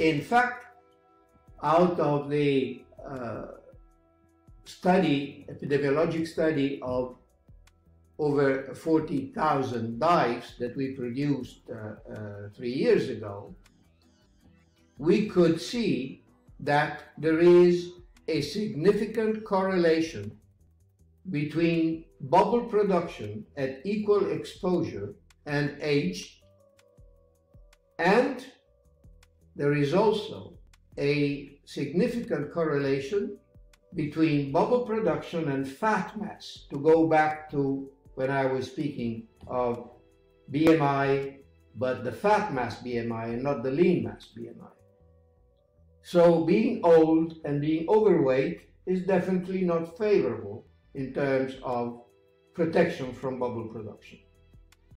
In fact, out of the uh, study, epidemiologic study of over 40,000 dives that we produced uh, uh, three years ago, we could see that there is a significant correlation between bubble production at equal exposure and age, and there is also a significant correlation between bubble production and fat mass, to go back to when I was speaking of BMI, but the fat mass BMI and not the lean mass BMI. So being old and being overweight is definitely not favorable in terms of protection from bubble production.